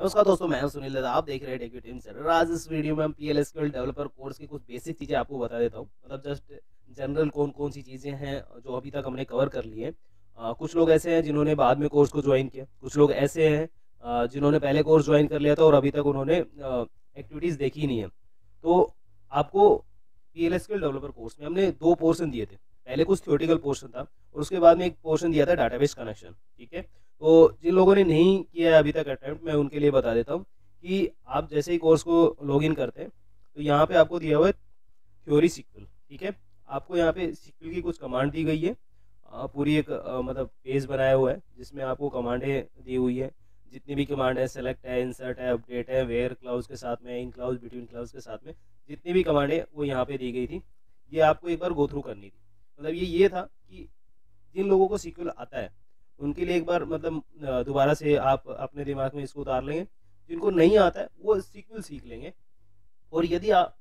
नमस्कार दोस्तों, मैं सुनील दादा आप देख रहे हैं टीम आज इस वीडियो में हम पी डेवलपर कोर्स की कुछ बेसिक चीज़ें आपको बता देता हूँ। मतलब जस्ट जनरल कौन कौन सी चीज़ें हैं जो अभी तक हमने कवर कर ली हैं। कुछ लोग ऐसे हैं जिन्होंने बाद में कोर्स को ज्वाइन किया। कुछ लोग ऐसे हैं जिन्होंने पहले कोर्स ज्वाइन कर लिया था और अभी तक उन्होंने एक्टिविटीज़ देखी नहीं है। तो आपको पी एल डेवलपर कोर्स में हमने दो पोर्सन दिए थे। पहले कुछ थियोटिकल पोर्सन था और उसके बाद में एक पोर्शन दिया था डाटाबेस कनेक्शन ठीक है? तो जिन लोगों ने नहीं किया है अभी तक अटैम्प्ट मैं उनके लिए बता देता हूँ कि आप जैसे ही कोर्स को लॉगिन करते हैं तो यहाँ पे आपको दिया हुआ है थ्योरी सिक्वल ठीक है? आपको यहाँ पे सिक्वल की कुछ कमांड दी गई है। पूरी एक मतलब पेज बनाया हुआ है, जिसमें आपको कमांडें दी हुई है। जितनी भी कमांड है सेलेक्ट है इंसर्ट है अपडेट है वेयर क्लाउज के साथ में इन क्लाउज बिटवीन क्लाउज के साथ में, जितनी भी कमांडें वो यहाँ पे दी गई थी। ये आपको एक बार गो थ्रू करनी थी। मतलब ये ये था कि जिन लोगों को सिक्वल आता है उनके लिए एक बार मतलब दोबारा से आप अपने दिमाग में इसको उतार लेंगे। जिनको नहीं आता है, वो सीक्वल सीख लेंगे। और यदि आप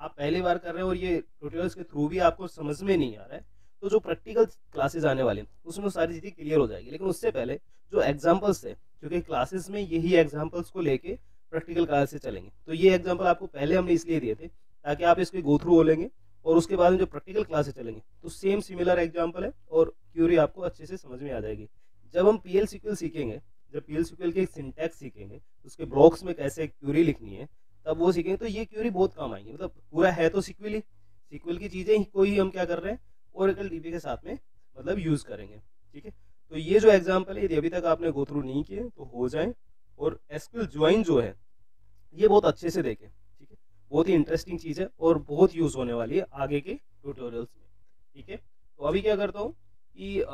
आप पहली बार कर रहे हैं और ये ट्यूटोरियल्स के थ्रू भी आपको समझ में नहीं आ रहा है तो जो प्रैक्टिकल क्लासेस आने वाले हैं, उसमें सारी चीज़ें क्लियर हो जाएगी। लेकिन उससे पहले जो एग्जाम्पल्स है, क्योंकि क्लासेस में यही एग्जाम्पल्स को लेके प्रैक्टिकल क्लास से चलेंगे। तो ये एग्ज़ाम्पल आपको पहले हमने इसलिए दिए थे, ताकि आप इसके गो थ्रू हो लेंगे और उसके बाद में जो प्रैक्टिकल क्लासेस चलेंगे तो सेम सिमिलर एग्ज़ाम्पल है और क्यूरी आपको अच्छे से समझ में आ जाएगी। जब हम पी एल सिक्वल सीखेंगे, जब पी एल सिक्वल के सिंटैक्स सीखेंगे, उसके ब्लॉक्स में कैसे क्यूरी लिखनी है, तब वो सीखेंगे तो ये क्यूरी बहुत काम आएँगे। मतलब पूरा है तो सिक्वल ही। सिक्वल की चीज़ें ही हम क्या कर रहे हैं ओरेकल डीबी के साथ में मतलब यूज़ करेंगे, ठीक है? तो ये जो एग्ज़ाम्पल है यदि अभी तक आपने गो थ्रू नहीं किए तो हो जाए। और एसक्यूएल ज्वाइन जो है, ये बहुत अच्छे से देखें, ठीक है? बहुत ही इंटरेस्टिंग चीज़ है और बहुत यूज़ होने वाली है आगे के ट्यूटोरियल्स में, ठीक है? तो अभी क्या करता हूँ कि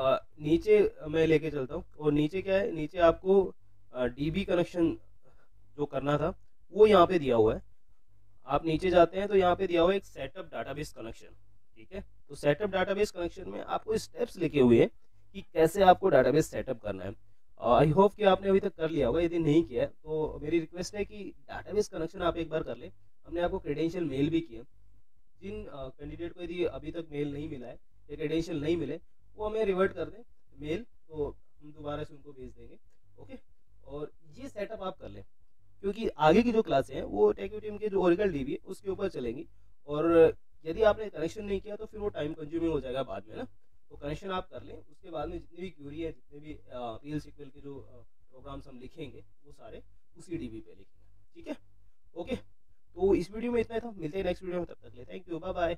नीचे मैं लेके चलता हूँ और नीचे क्या है, नीचे आपको डीबी कनेक्शन जो करना था, वो यहाँ पे दिया हुआ है। आप नीचे जाते हैं तो यहाँ पे दिया हुआ है एक सेटअप डाटाबेस कनेक्शन ठीक है? तो सेटअप डाटाबेस कनेक्शन में आपको स्टेप्स लिखे हुए हैं कि कैसे आपको डाटाबेस सेटअप करना है। आई होप कि आपने अभी तक कर लिया होगा, यदि नहीं किया तो मेरी रिक्वेस्ट है कि डाटाबेस कनेक्शन आप एक बार कर लें। हमने आपको क्रेडेंशियल मेल भी किया। जिन कैंडिडेट को यदि अभी तक मेल नहीं मिला है या क्रेडेंशियल नहीं मिले वो हमें रिवर्ट कर दें मेल तो हम दोबारा से उनको भेज देंगे ओके और ये सेटअप आप कर लें, क्योंकि आगे की जो क्लासें हैं, वो टेक्यू टीम के जो ओरिकल डी है, उसके ऊपर चलेंगी। और यदि आपने कनेक्शन नहीं किया तो फिर वो टाइम कंज्यूमिंग हो जाएगा बाद में ना। तो कनेक्शन आप कर लें, उसके बाद में जितनी भी क्यूरी है, जितने भी रियल सिक्वल के जो प्रोग्राम्स हम लिखेंगे, वो सारे उसी डी पे लिखेंगे, ठीक है? ओके तो इस वीडियो में इतना था। मिलते हैं नेक्स्ट वीडियो में, तब तक ले थैंक यू बाय बाय